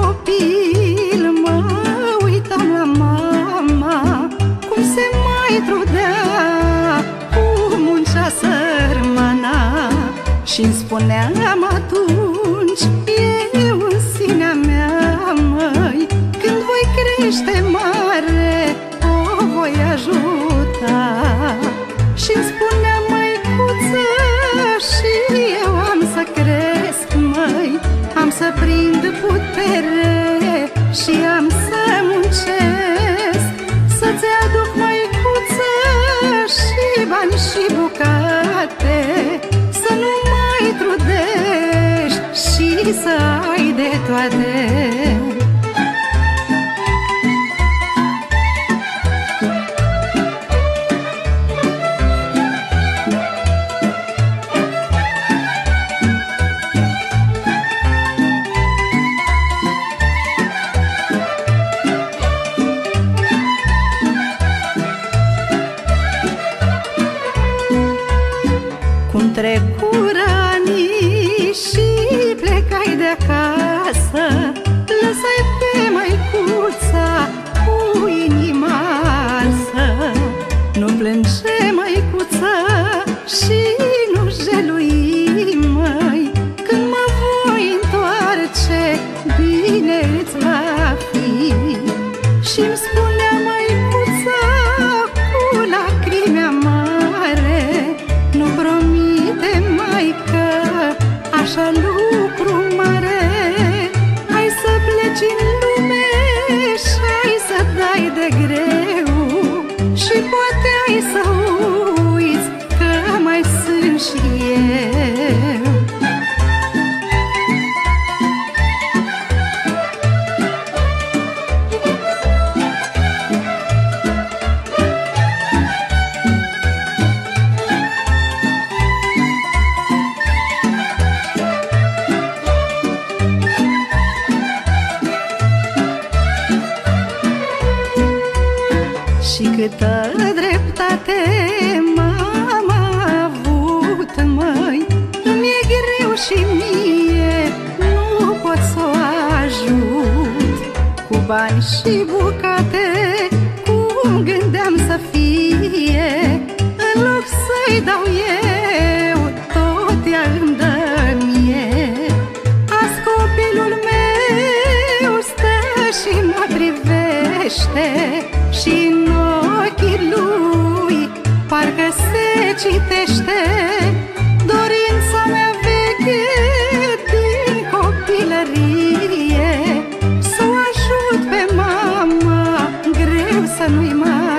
copil Mă uitam la mama Cum se mai trudea Cu muncea sărmana. Și-mi spunea atunci vrei să ai de toate. Cum trecură रूप Câtă dreptate m-am avut, măi Mi-e greu și mie, nu pot să o ajut. Cu bani și bucate, cum gândeam să fie? În loc să-i dau eu citește Dorința mea veche din copilărie. Să o ajut pe mama, greu să nu-i mai